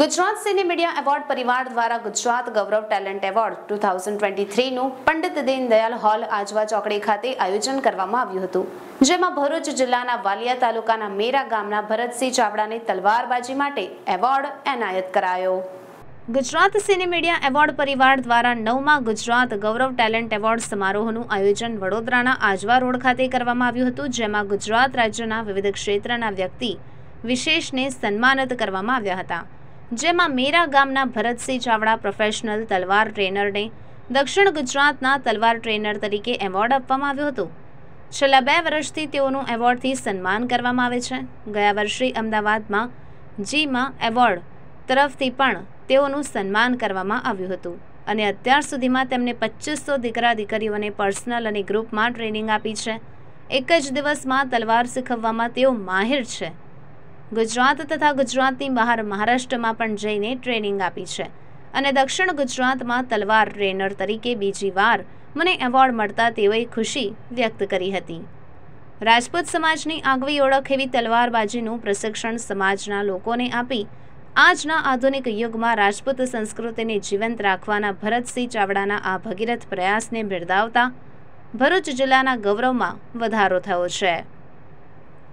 ગુજરાત સિને media award પરિવાર દ્વારા Gujarat Gaurav talent award two thousand twenty થ્રીનું Pandit Deendayal hall Ajwa ચોકડી ખાતે આયોજન કરવામાં આવ્યું હતું. જેમાં ભરૂચ જિલ્લાના વાલિયા તાલુકાના મેરા ગામના ભરતસિંહ ચાવડાને તલવારબાજી માટે એવોર્ડ એનાયત કરાયો. ગુજરાત સિને મીડિયા એવોર્ડ પરિવાર દ્વારા નવમા ગુજરાત ગૌરવ ટેલેન્ટ એવોર્ડ સમારોહનું આયોજન વડોદરાના આજવા રોડ ખાતે કરવામાં આવ્યું હતું, જેમાં ગુજરાત રાજ્યના વિવિધ ક્ષેત્રના વ્યક્તિ વિશેષને સન્માનિત કરવામાં આવ્યા હતા. જેમાં મેરા ગામના ભરતસિંહ ચાવડા પ્રોફેશનલ તલવાર ટ્રેનરને દક્ષિણ ગુજરાતના તલવાર ટ્રેનર તરીકે એવોર્ડ આપવામાં આવ્યો હતો. છેલ્લા બે વર્ષથી તેઓનું એવોર્ડથી સન્માન કરવામાં આવે છે. ગયા વર્ષે અમદાવાદમાં જીમાં એવોર્ડ તરફથી પણ તેઓનું સન્માન કરવામાં આવ્યું હતું અને અત્યાર સુધીમાં તેમને પચીસો દીકરા દીકરીઓને પર્સનલ અને ગ્રુપમાં ટ્રેનિંગ આપી છે. એક જ દિવસમાં તલવાર શીખવવામાં તેઓ માહિર છે. ગુજરાત તથા ગુજરાતની બહાર મહારાષ્ટ્રમાં પણ જઈને ટ્રેનિંગ આપી છે. અને દક્ષિણ ગુજરાતમાં તલવાર ટ્રેનર તરીકે બીજી વાર મને એવોર્ડ મળતા તેઓએ ખુશી વ્યક્ત કરી હતી. રાજપૂત સમાજની આગવી ઓળખ એવી તલવારબાજીનું પ્રશિક્ષણ સમાજના લોકોને આપી, આજના આધુનિક યુગમાં રાજપૂત સંસ્કૃતિને જીવંત રાખવાના ભરતસિંહ ચાવડાના આ ભગીરથ પ્રયાસને બિરદાવતા ભરૂચ જિલ્લાના ગૌરવમાં વધારો થયો છે.